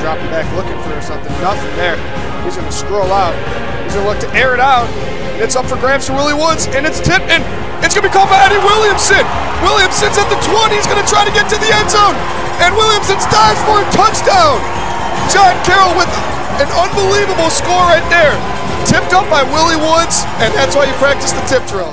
dropping back looking for something. Nothing there. He's going to scroll out. He's going to look to air it out. It's up for grabs to Willie Woods, and it's tipped, and it's going to be called by Eddie Williamson. Williamson's at the 20. He's going to try to get to the end zone, and Williamson's dives for a touchdown. John Carroll with an unbelievable score right there. Tipped up by Willie Woods, and that's why you practice the tip drill.